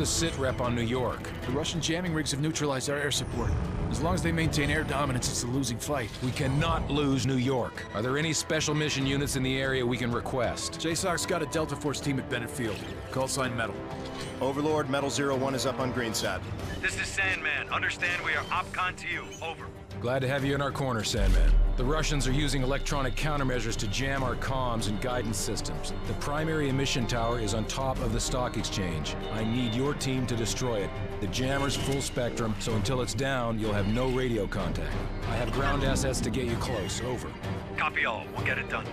the sit rep on New York? The Russian jamming rigs have neutralized our air support. As long as they maintain air dominance, it's a losing fight. We cannot lose New York. Are there any special mission units in the area we can request? JSOC's got a Delta Force team at Bennett Field. Call sign Metal. Overlord, Metal Zero One is up on Greenside. This is Sandman. Understand we are OPCON to you. Over. Glad to have you in our corner, Sandman. The Russians are using electronic countermeasures to jam our comms and guidance systems. The primary emission tower is on top of the stock exchange. I need your team to destroy it. The jammer's full spectrum, so until it's down, you'll have no radio contact. I have ground assets to get you close. Over. Copy all. We'll get it done.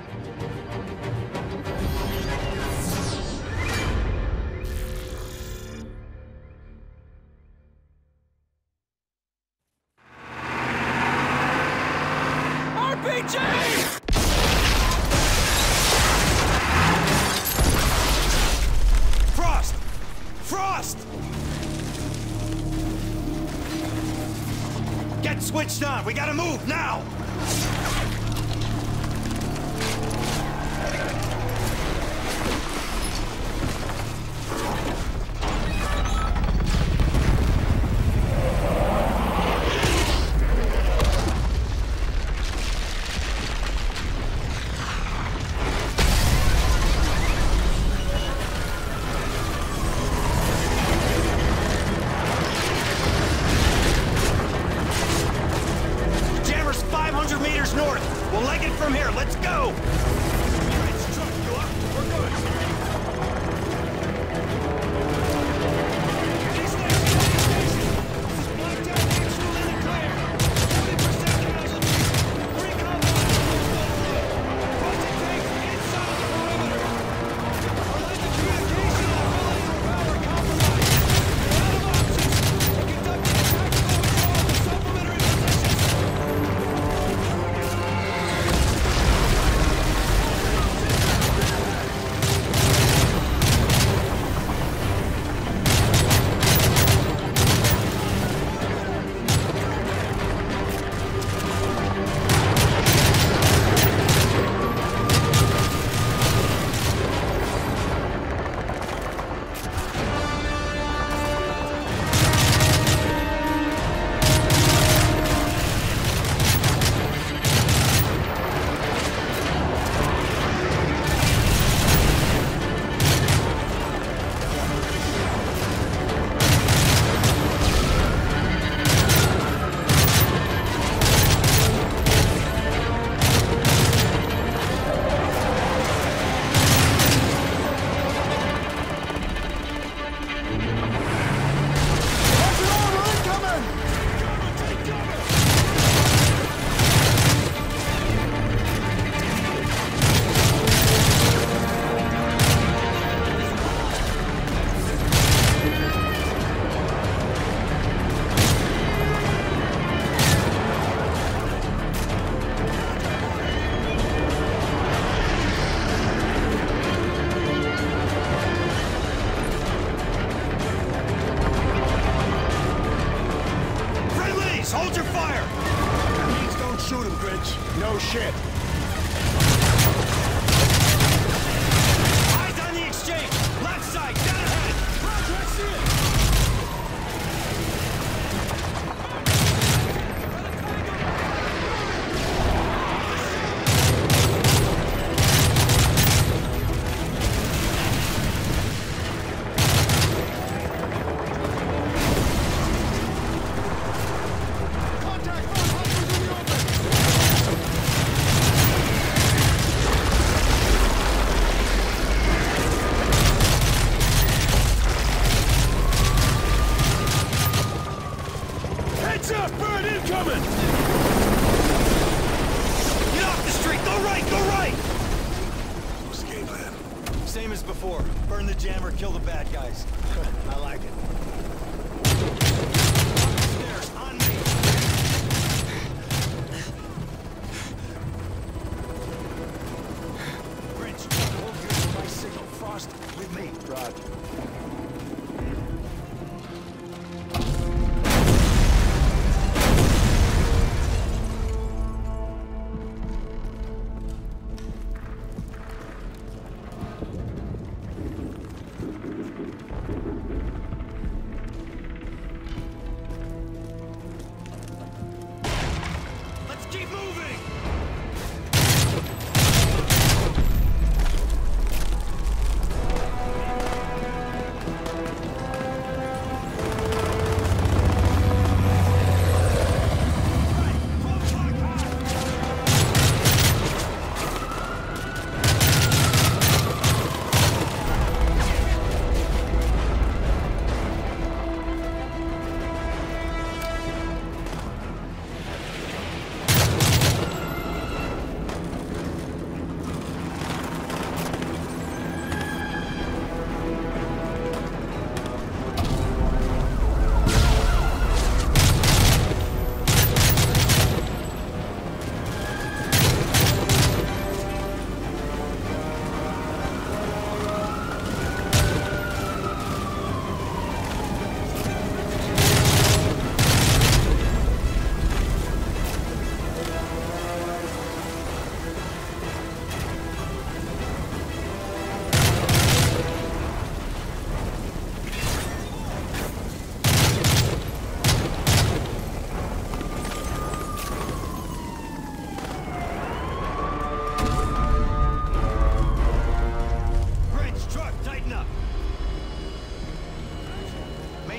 Frost! Get switched on! We gotta move now! We'll leg it from here, let's go!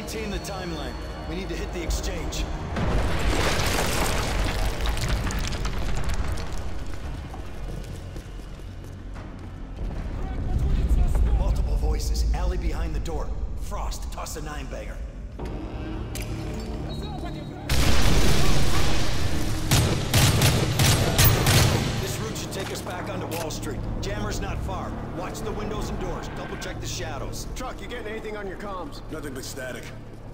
Time lane. We need to hit the exchange. Multiple voices. Alley behind the door. Frost, toss a nine banger. This route should take us back onto Wall Street. Jammer's not far. Watch the windows and check the shadows. Truck, you getting anything on your comms? Nothing but static.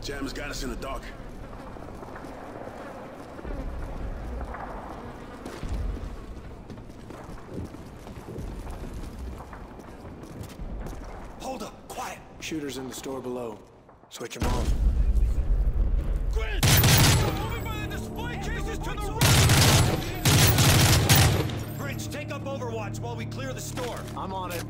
Jam's got us in the dark. Hold up, quiet. Shooters in the store below. Switch them off. Grinch! Moving for the display cases to the right! Bridge, take up Overwatch while we clear the store. I'm on it.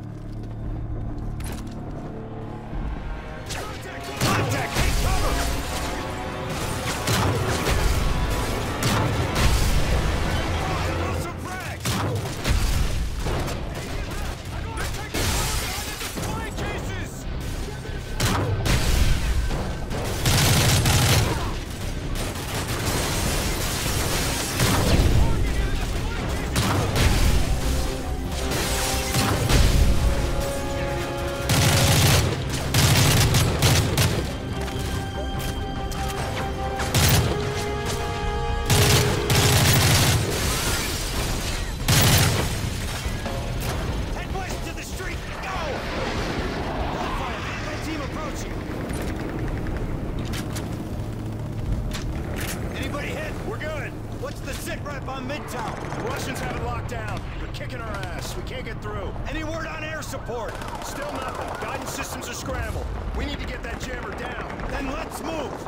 Still nothing. Guidance systems are scrambled. We need to get that jammer down. Then let's move!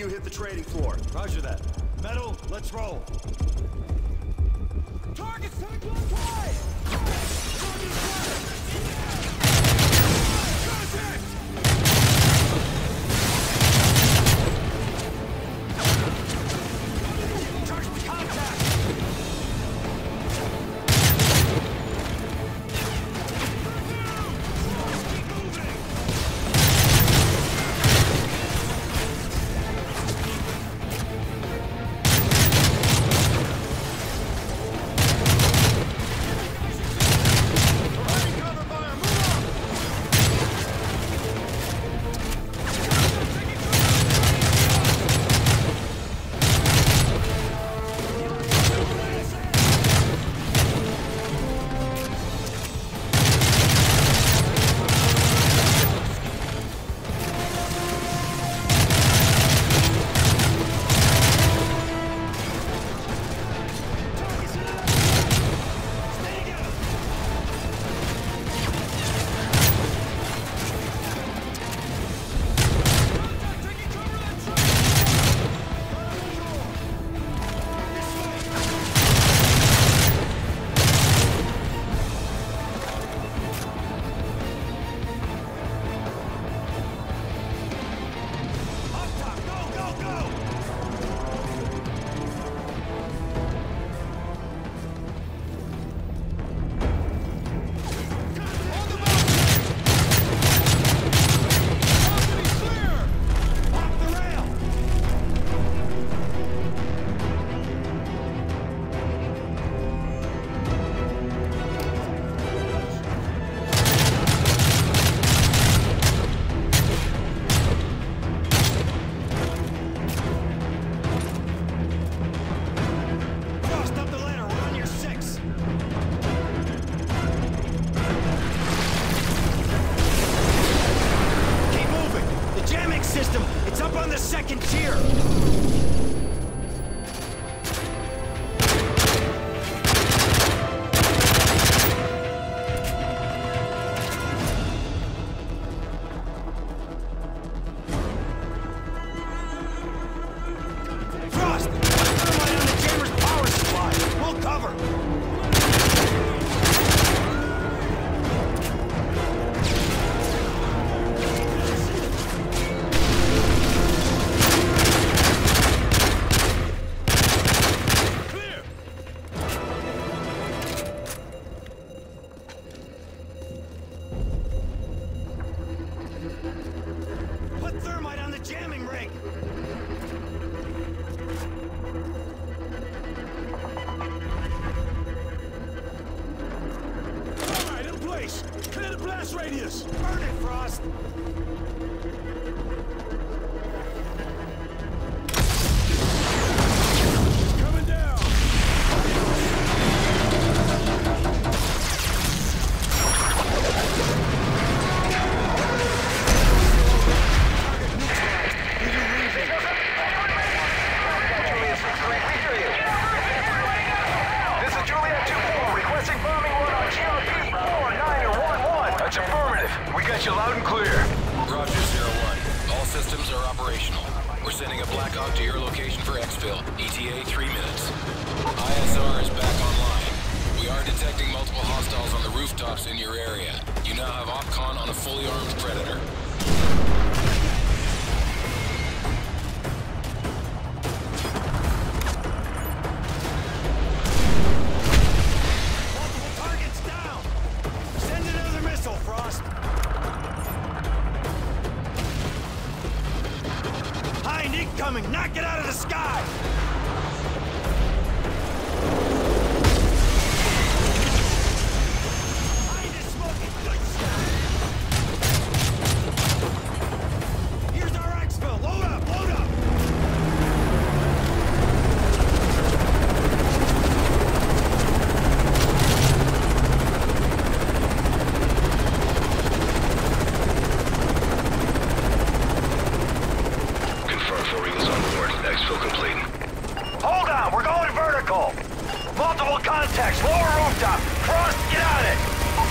You hit the trading floor. Roger that. Metal, let's roll. Target's 10 o'clock wide! Blast radius! Burn it, Frost! We got you loud and clear. Roger, Zero One. All systems are operational. We're sending a Black Hawk to your location for exfil. ETA three minutes. ISR is back online. We are detecting multiple hostiles on the rooftops in your area. You now have OpCon on a fully armed Predator. Hind incoming! Knock it out of the sky! Hind is smoking! Good shot! Here's our exfil! Load up! Load up! Confirm four Eagles on board. Exfil complete. Hold on, we're going vertical. Multiple contacts, lower rooftop. Frost, get on it.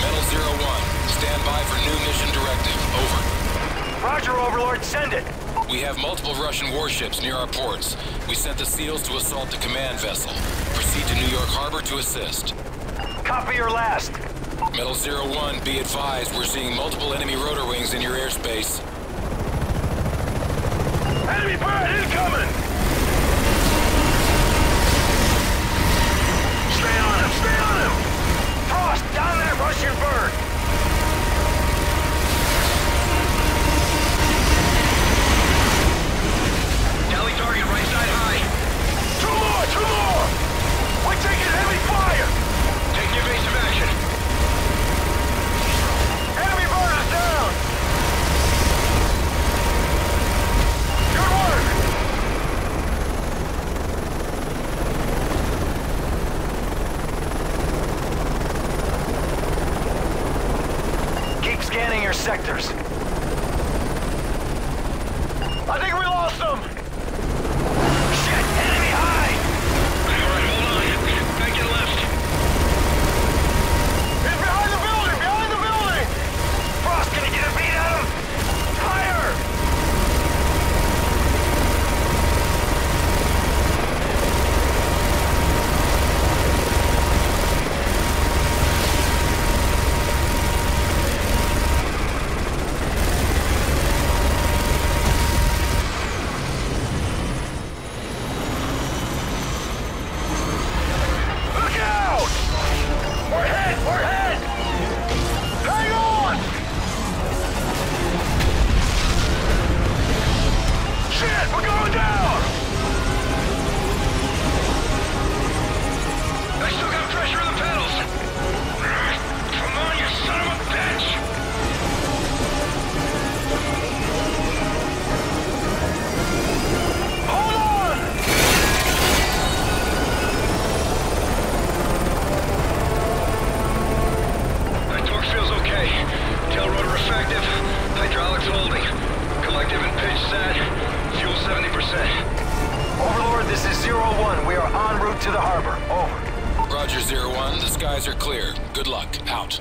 Metal Zero One, stand by for new mission directive. Over. Roger, Overlord, send it. We have multiple Russian warships near our ports. We sent the SEALs to assault the command vessel. Proceed to New York Harbor to assist. Copy your last. Metal Zero One, be advised, we're seeing multiple enemy rotor wings in your airspace. Enemy bird incoming! Stay on him, stay on him! Frost, Russian this is Zero One. We are en route to the harbor. Over. Roger, Zero One. The skies are clear. Good luck. Out.